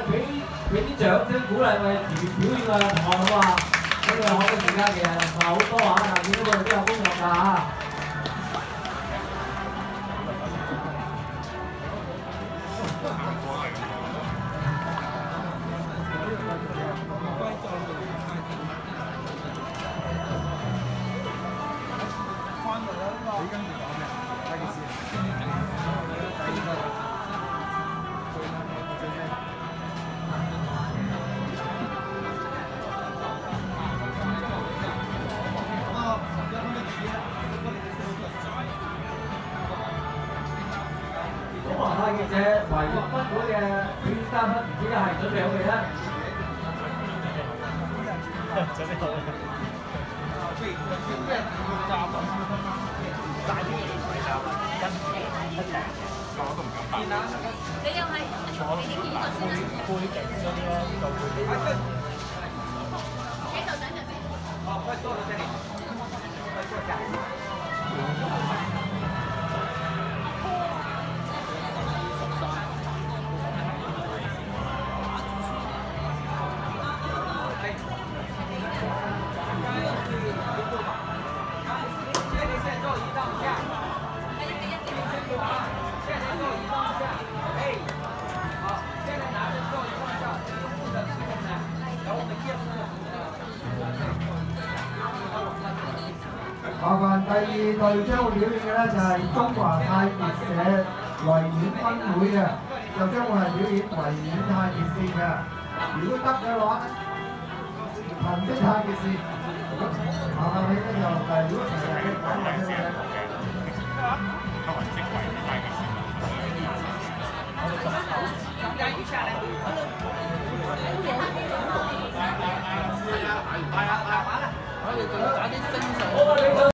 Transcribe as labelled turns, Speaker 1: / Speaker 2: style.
Speaker 1: 啲掌声鼓励我哋前面表演嘅同学好嘛？咁啊，可惜时间其实唔系好多啊，但系见到佢哋都有工作㗎吓。中华 太極者維育分會嘅表演嘉賓，唔知係準備好未咧？
Speaker 2: 準備好啦。
Speaker 3: 你又係你影呢個先啦，
Speaker 2: 背景嗰啲咧，個背景。
Speaker 3: 喺度等陣先。
Speaker 4: 麻烦第二队将会表演嘅咧就系中华太极社维园分会嘅，就将会系表演维园太极线嘅。如果得嘅话，行星太极线。麻烦你咧就，如果成日嘅讲话咧。拍一下来。